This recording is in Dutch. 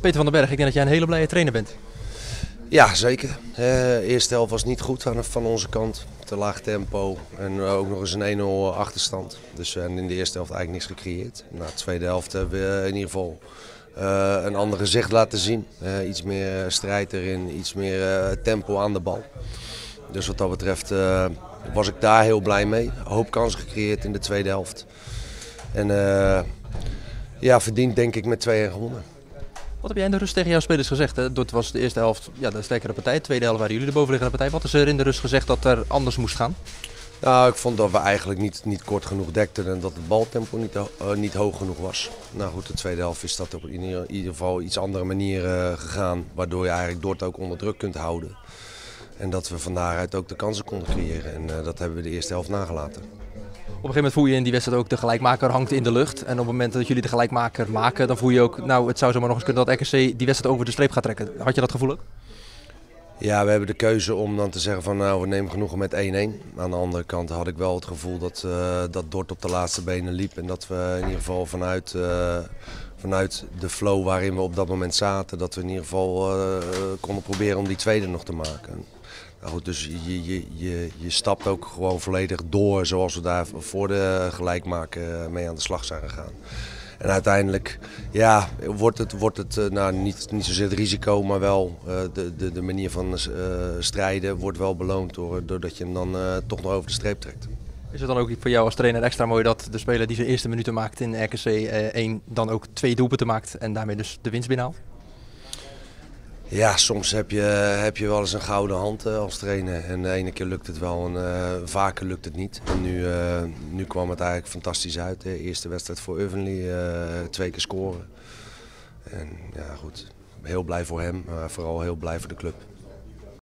Peter van den Berg, ik denk dat jij een hele blije trainer bent. Ja, zeker. De eerste helft was niet goed van onze kant. Te laag tempo en ook nog eens een 1-0 achterstand. Dus we hebben in de eerste helft eigenlijk niks gecreëerd. Na de tweede helft hebben we in ieder geval uh, een ander gezicht laten zien. Uh, iets meer strijd erin, iets meer uh, tempo aan de bal. Dus wat dat betreft was ik daar heel blij mee. Hoop kansen gecreëerd in de tweede helft. En ja, verdiend denk ik met 2-1 gewonnen. Wat heb jij in de rust tegen jouw spelers gezegd? Hè? Dat was de eerste helft ja, de sterkere partij. De tweede helft waren jullie de bovenliggende partij. Wat is er in de rust gezegd dat er anders moest gaan? Nou, ik vond dat we eigenlijk niet, niet kort genoeg dekten en dat het baltempo niet, uh, niet hoog genoeg was. Nou goed, de tweede helft is dat op in ieder geval iets andere manier uh, gegaan. Waardoor je eigenlijk Dort ook onder druk kunt houden. En dat we van daaruit ook de kansen konden creëren. En uh, dat hebben we de eerste helft nagelaten. Een gegeven moment voel je in die wedstrijd ook de gelijkmaker hangt in de lucht. En op het moment dat jullie de gelijkmaker maken, dan voel je ook, nou het zou zomaar nog eens kunnen dat RKC die wedstrijd over de streep gaat trekken. Had je dat gevoel? Ja, we hebben de keuze om dan te zeggen van nou we nemen genoegen met 1-1. Aan de andere kant had ik wel het gevoel dat, uh, dat Dort op de laatste benen liep. En dat we in ieder geval vanuit, uh, vanuit de flow waarin we op dat moment zaten, dat we in ieder geval uh, konden proberen om die tweede nog te maken. Nou goed, dus je, je, je, je stapt ook gewoon volledig door zoals we daar voor de gelijkmaken mee aan de slag zijn gegaan. En uiteindelijk ja, wordt het, wordt het nou, niet, niet zozeer het risico, maar wel de, de, de manier van strijden wordt wel beloond door, doordat je hem dan toch nog over de streep trekt. Is het dan ook voor jou als trainer extra mooi dat de speler die zijn eerste minuten maakt in RKC 1 dan ook twee doelpunten maakt en daarmee dus de winst binnenhaalt? Ja, soms heb je, heb je wel eens een gouden hand uh, als trainer. En de ene keer lukt het wel en uh, vaker lukt het niet. En nu, nu kwam het eigenlijk fantastisch uit. De eerste wedstrijd voor Uvenly, twee keer scoren. En ja, goed, heel blij voor hem, maar vooral heel blij voor de club.